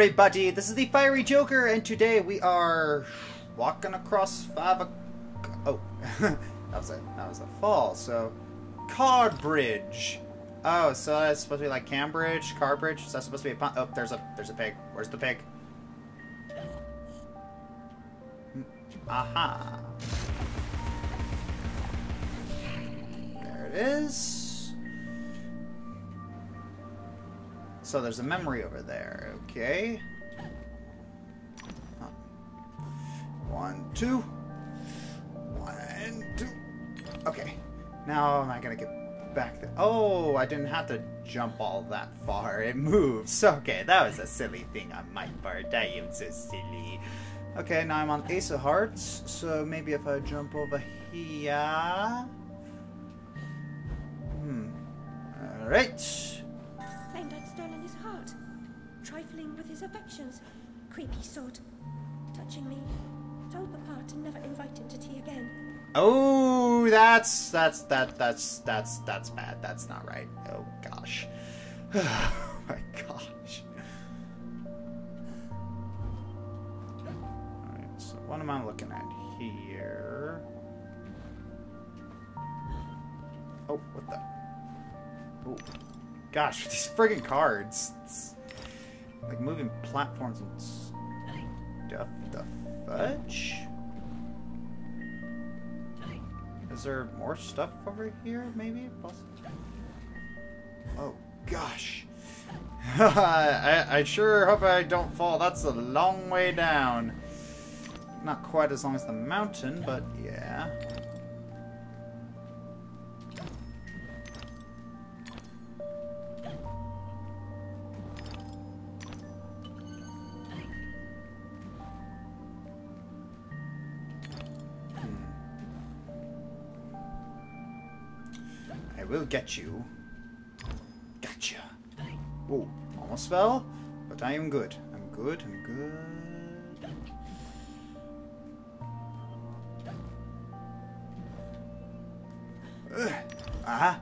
everybody, this is the Fiery Joker, and today we are walking across five. Oh, that was a that was a fall. So, car bridge. Oh, so that's supposed to be like Cambridge, car bridge. Is that supposed to be a? Oh, there's a there's a pig. Where's the pig? Hmm, Aha. There it is. So there's a memory over there. Okay. One, two. One, two. Okay. Now am I gonna get back there? Oh, I didn't have to jump all that far. It moves. Okay, that was a silly thing on my part. I am so silly. Okay, now I'm on Ace of Hearts, so maybe if I jump over here. Hmm. Alright. His affections. Creepy sod. Touching me. Told Papa to never invite him to tea again. Oh, that's that's that that's that's that's bad. That's not right. Oh gosh. oh my gosh. Alright, so what am I looking at here? Oh, what the? Oh, gosh, these friggin' cards. It's like moving platforms and stuff. The fudge? Is there more stuff over here, maybe? Oh, gosh. I, I sure hope I don't fall. That's a long way down. Not quite as long as the mountain, but yeah. Get you. Gotcha. Whoa, almost fell, but I am good. I'm good, I'm good. Ugh. Ah,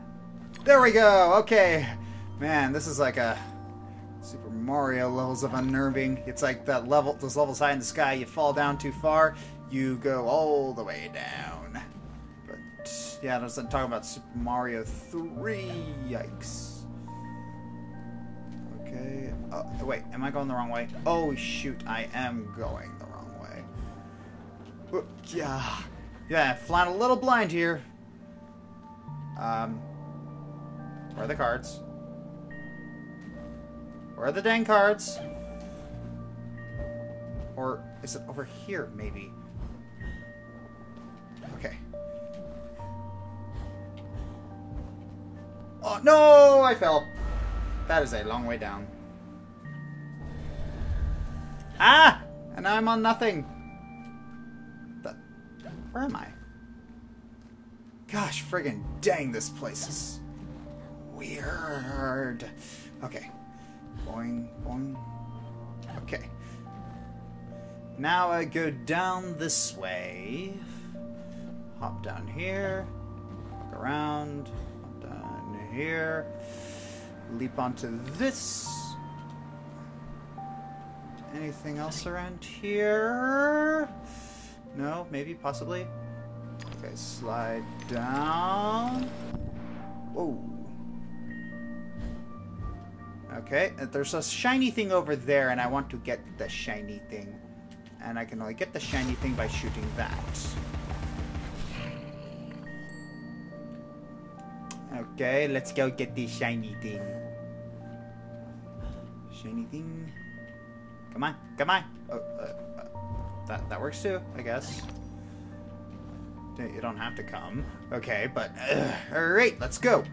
there we go. Okay, man, this is like a Super Mario levels of unnerving. It's like that level, those levels high in the sky. You fall down too far, you go all the way down. Yeah, I was talking about Super Mario 3. Yikes. Okay. Oh, wait, am I going the wrong way? Oh shoot, I am going the wrong way. Yeah, yeah, flying a little blind here. Um, where are the cards? Where are the dang cards? Or is it over here, maybe? Oh, no! I fell. That is a long way down. Ah! And now I'm on nothing. The, where am I? Gosh, friggin' dang, this place is weird. Okay. Boing, boing. Okay. Now I go down this way. Hop down here. Look around. Here. Leap onto this. Anything else around here? No, maybe, possibly. Okay, slide down. Whoa. Okay, there's a shiny thing over there, and I want to get the shiny thing. And I can only get the shiny thing by shooting that. Okay, let's go get the shiny thing. Shiny thing. Come on, come on. Oh, uh, uh, that that works too, I guess. You don't have to come. Okay, but uh, all right, let's go.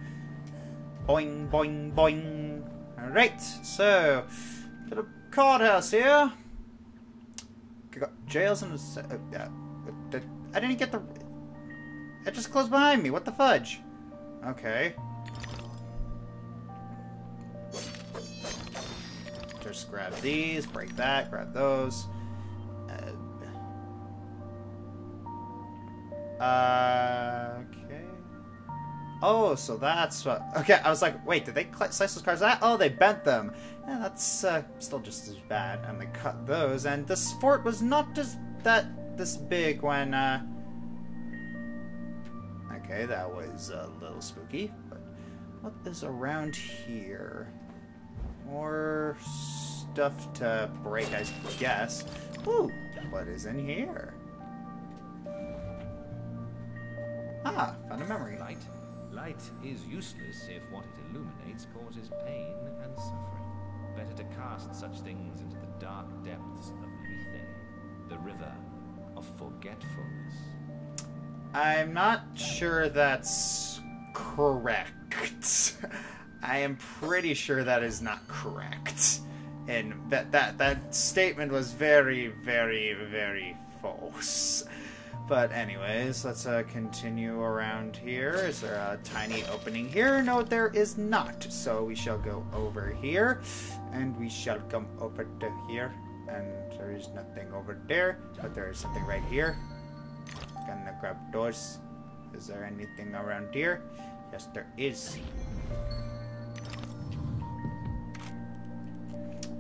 Boing, boing, boing. All right, so Little courthouse here. Got jails and uh, uh, I didn't get the. It just closed behind me. What the fudge? Okay. Just grab these, break that, grab those. Uh, okay. Oh, so that's what. Okay, I was like, wait, did they slice those cards out? Oh, they bent them. Yeah, that's uh, still just as bad. And they cut those, and this fort was not just that this big when. Uh... Okay, that was a little spooky. But what is around here? More stuff to break, I guess. Ooh, what is in here? Ah, found a memory. Light. Light is useless if what it illuminates causes pain and suffering. Better to cast such things into the dark depths of Lethe, the river of forgetfulness. I'm not sure that's correct. I am pretty sure that is not correct. And that that that statement was very very very false. But anyways, let's uh, continue around here. Is there a tiny opening here? No, there is not. So we shall go over here, and we shall come over to here. And there is nothing over there, but there is something right here. Gonna grab doors. Is there anything around here? Yes, there is.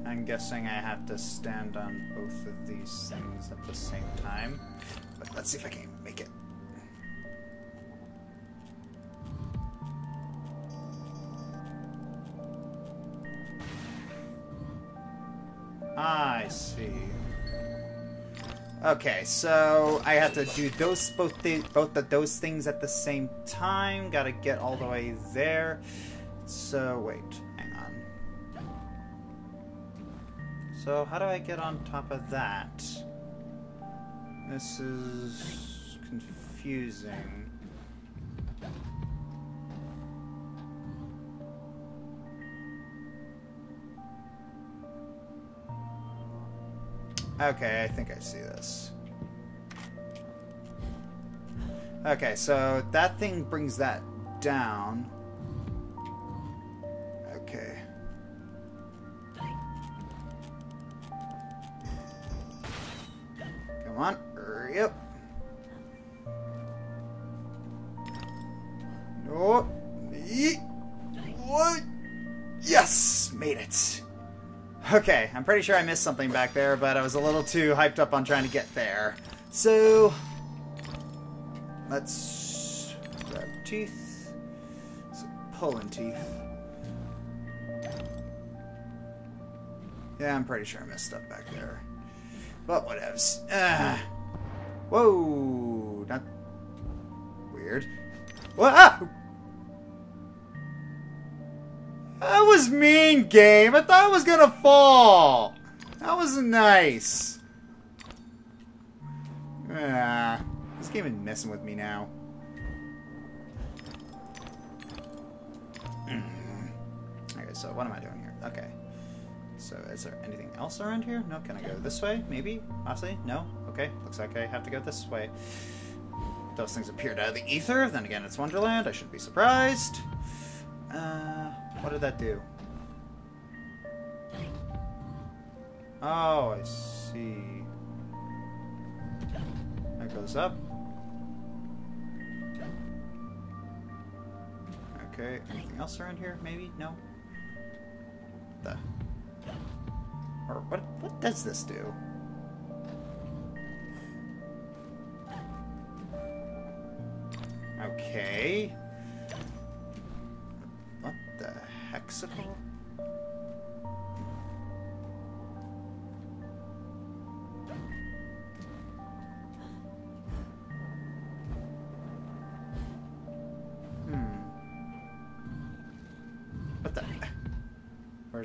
I'm guessing I have to stand on both of these things at the same time. But let's see if I can make it. Okay, so I have to do those both th both of those things at the same time. Got to get all the way there. So wait, hang on. So how do I get on top of that? This is confusing. Okay, I think I see this. Okay, so that thing brings that down. I'm pretty sure I missed something back there, but I was a little too hyped up on trying to get there. So, let's grab teeth. Some pulling teeth. Yeah, I'm pretty sure I missed stuff back there. But whatevs. Ah. Whoa! Not weird. What? Was mean, game. I thought it was gonna fall. That was nice. Ah, this game is messing with me now. okay, so what am I doing here? Okay. So is there anything else around here? No, can I go this way? Maybe? Possibly? No? Okay, looks like I have to go this way. Those things appeared out of the ether. Then again, it's Wonderland. I shouldn't be surprised. Uh, what did that do? Oh, I see. That goes up. Okay, anything else around here? Maybe? No? The... Or what, what does this do? Okay. What the hexicle?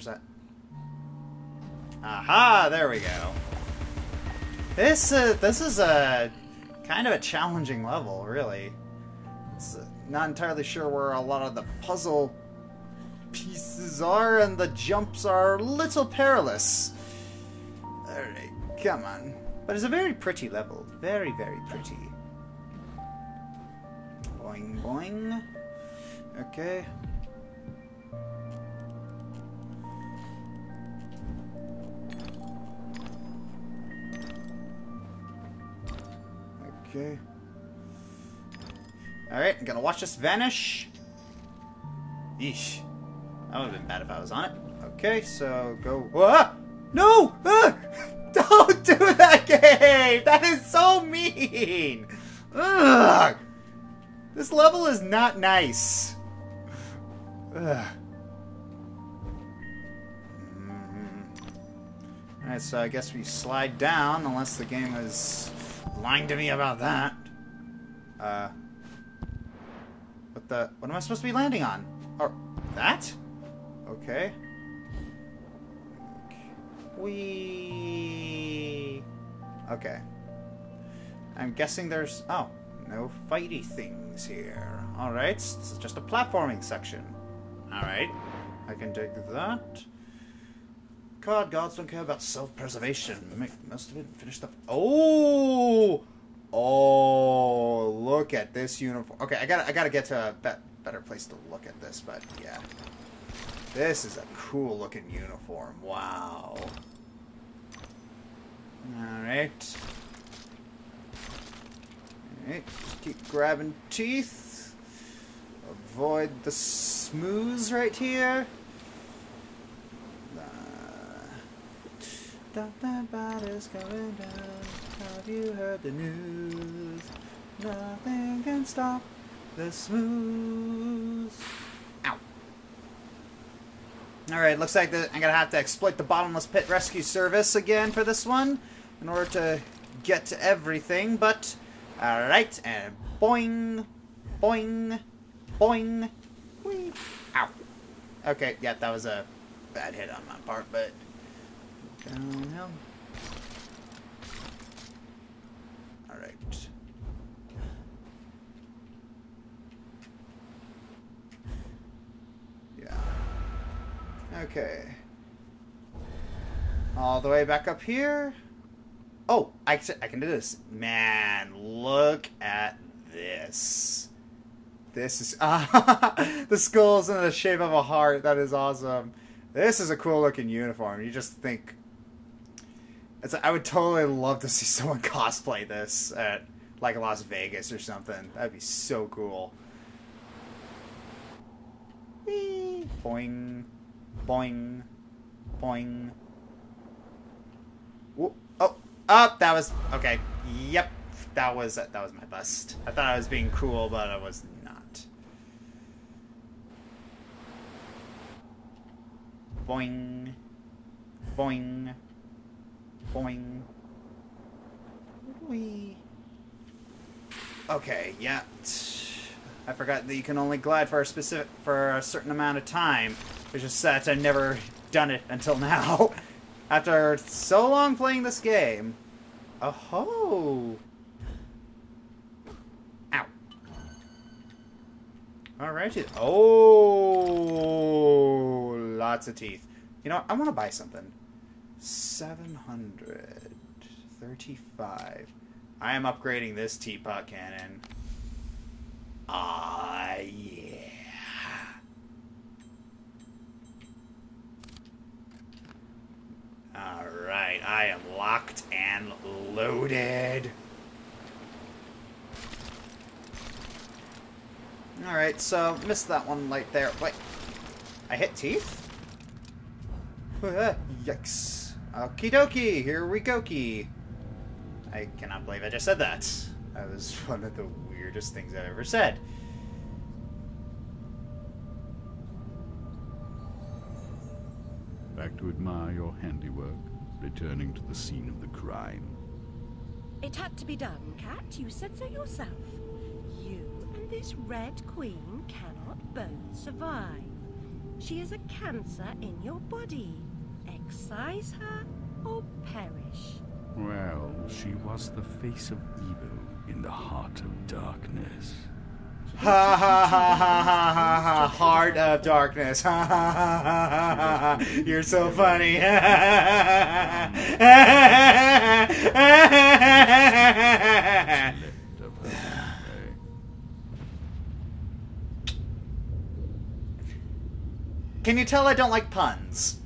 That? Aha! There we go. This uh, this is a kind of a challenging level, really. It's uh, not entirely sure where a lot of the puzzle pieces are, and the jumps are a little perilous. Alright, come on. But it's a very pretty level. Very, very pretty. Boing, boing. Okay. Okay. Alright, I'm gonna watch this vanish. Yeesh. That would have been bad if I was on it. Okay, so go. Ah! No! Ah! Don't do that game! That is so mean! Ugh! This level is not nice. Ugh. Mm. Alright, so I guess we slide down, unless the game is lying to me about that. Uh. What the. What am I supposed to be landing on? Or. That? Okay. We. Okay. I'm guessing there's. Oh, no fighty things here. Alright, this is just a platforming section. Alright, I can dig that. God, gods don't care about self-preservation. Must have been finished up. Oh, oh, look at this uniform. Okay, I got I got to get to a be better place to look at this, but yeah, this is a cool looking uniform. Wow. All right. All right, just keep grabbing teeth. Avoid the smooths right here. Somebody's going down. Have you heard the news? Nothing can stop the smooth. Ow. Alright, looks like the, I'm gonna have to exploit the bottomless pit rescue service again for this one in order to get to everything, but alright, and boing, boing, boing, whee. Ow. Okay, yeah, that was a bad hit on my part, but Downhill. Alright. Yeah. Okay. All the way back up here. Oh, I, I can do this. Man, look at this. This is... Ah, the skull's in the shape of a heart. That is awesome. This is a cool looking uniform. You just think it's, I would totally love to see someone cosplay this at like Las Vegas or something. That'd be so cool. Whee! Boing, boing, boing. Whoa, oh, oh, that was okay. Yep, that was that was my bust. I thought I was being cool, but I was not. Boing, boing. Boing. Wee. Okay, yeah. I forgot that you can only glide for a specific for a certain amount of time. It's just that I've never done it until now. After so long playing this game. Oh ho! Ow. Alrighty. Oh, lots of teeth. You know, I want to buy something. 735. I am upgrading this teapot cannon. Ah, yeah. Alright, I am locked and loaded. Alright, so missed that one right there. Wait, I hit teeth? Yikes. Okie dokie, here we go key. I cannot believe I just said that. That was one of the weirdest things I've ever said. Back to admire your handiwork, returning to the scene of the crime. It had to be done, Cat. You said so yourself. You and this Red Queen cannot both survive. She is a cancer in your body excise her or perish. Well, she was the face of evil in the heart of darkness. Ha ha ha ha ha ha ha! Heart of darkness. Ha ha ha ha ha ha! You're so funny. Can you tell I don't like puns?